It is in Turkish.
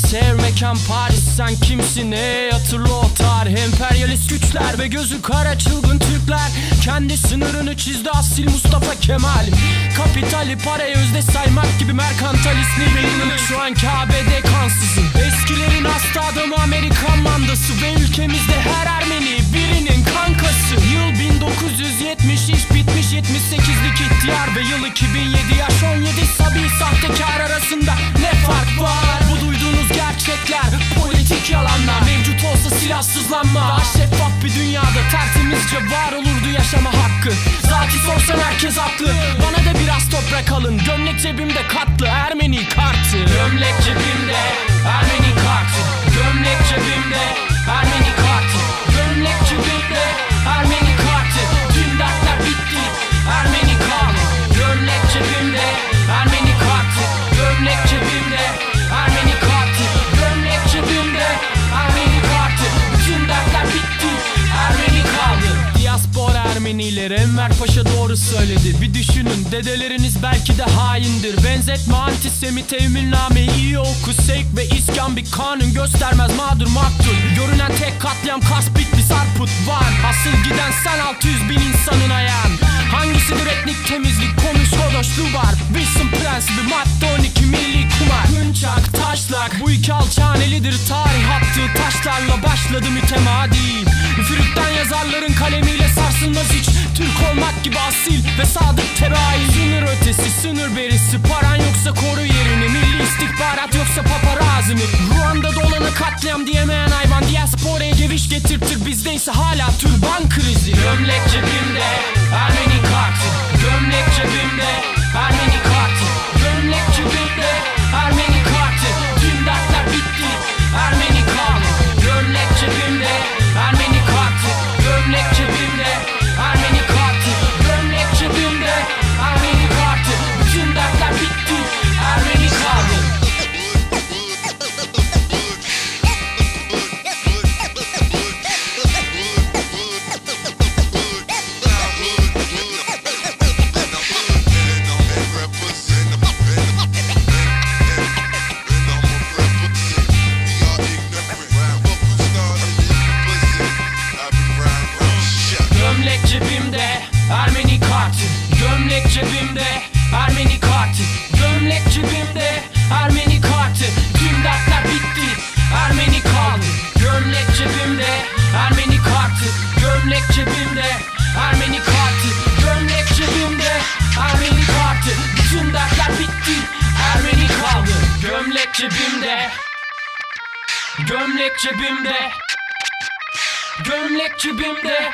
1920 sev mekan Paris sen kimsin ey hatırla o tarih? Emperyalist güçler ve gözü kara çılgın Türkler. Kendi sınırını çizdi asil Mustafa Kemal. Kapitali parayı özde saymak gibi merkantalist nihilin Şu an KBD kansızın. Eskilerin hasta adamı Amerikan mandası Ve ülkemizde her Ermeni birinin kankası. Yıl 1970 iş bitmiş 78'lik ihtiyar Ve yıl 2007 silahsızlanma. Daha şeffaf bir dünyada tertemizce var olurdu yaşama hakkı. Zati sorsan herkes haklı. Bana da biraz toprak alın. Gömlek cebimde katlı. Ermeni kartı. Gömlek cebimde Ermenileri Enver Paşa doğru söyledi. Bir düşünün dedeleriniz belki de haindir. Benzetme antisemit emirnameyi iyi oku. Sevk ve iskan bir kanun göstermez mağdur maktul. Görünen tek katliam kaspik bir sarput var. Asıl giden sen 600 bin insanın ayağın. Hangisidir etnik temizlik? Konuş hodoşlu var. Wilson prensibi madde 12 milli Hınçak taşlak. Bu iki alçağın elidir Tarih attığı taşlarla başladı mütemadi. Üfürükten yazarların kalemiyle sarsılmaz hiç. Türk olmak gibi asil ve sadık tebai Sınır ötesi sınır berisi. Paran yoksa koru yerini. Milli istihbarat yoksa paparazzi mi Ruanda'da olana katliam diyemeyen hayvan. Diasporaya geviş getirtir bizde ise hala türban krizi. Gömlek cebimde Ermeni kartı. Gömlek cebimde Gömlek cebimde Ermeni kartı Gömlek cebimde Ermeni kartı Tüm dertler bitti Ermeni kaldı Gömlek cebimde Ermeni kartı Gömlek cebimde Ermeni kartı Gömlek cebimde Ermeni kartı Tüm dertler bitti Ermeni kaldı Gömlek cebimde. Gömlek cebimde. Gömlek cebimde